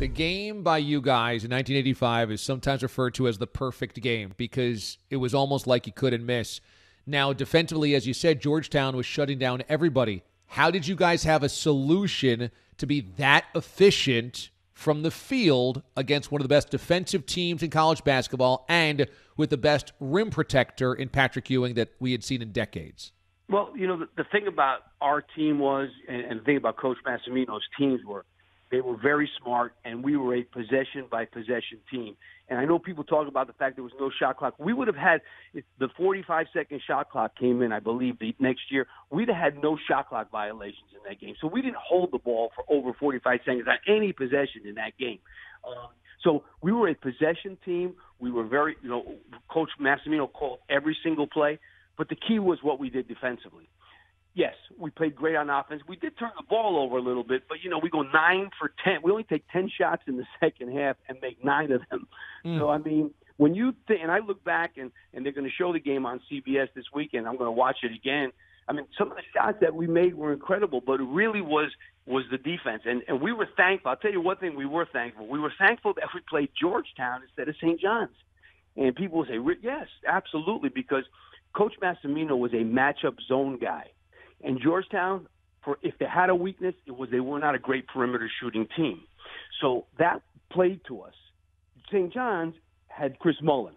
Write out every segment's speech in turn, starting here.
The game by you guys in 1985 is sometimes referred to as the perfect game because it was almost like you couldn't miss. Now, defensively, as you said, Georgetown was shutting down everybody. How did you guys have a solution to be that efficient from the field against one of the best defensive teams in college basketball and with the best rim protector in Patrick Ewing that we had seen in decades? Well, you know, the, the thing about our team was, and, and the thing about Coach Massimino's teams were, they were very smart, and we were a possession by possession team. And I know people talk about the fact there was no shot clock. We would have had if the 45 second shot clock came in, I believe, the next year. We'd have had no shot clock violations in that game. So we didn't hold the ball for over 45 seconds on any possession in that game. Um, so we were a possession team. We were very, you know, Coach Massimino called every single play, but the key was what we did defensively we played great on offense. We did turn the ball over a little bit, but you know, we go nine for ten. We only take ten shots in the second half and make nine of them. Mm. So I mean, when you think, and I look back and and they're going to show the game on CBS this weekend. I'm going to watch it again. I mean, some of the shots that we made were incredible, but it really was was the defense, and and we were thankful. I'll tell you one thing: we were thankful. We were thankful that we played Georgetown instead of St. John's. And people will say, yes, absolutely, because Coach Massimino was a matchup zone guy. And Georgetown, for if they had a weakness, it was they were not a great perimeter shooting team. So that played to us. St. John's had Chris Mullin,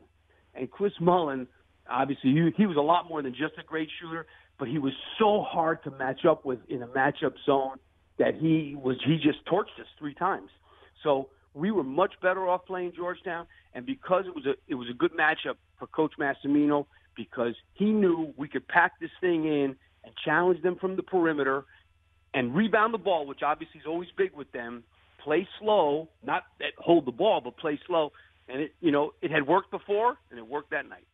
and Chris Mullin, obviously, he, he was a lot more than just a great shooter, but he was so hard to match up with in a matchup zone that he was he just torched us three times. So we were much better off playing Georgetown, and because it was a it was a good matchup for Coach Massimino, because he knew we could pack this thing in and challenge them from the perimeter and rebound the ball, which obviously is always big with them. Play slow, not hold the ball, but play slow. And it, you know, it had worked before, and it worked that night.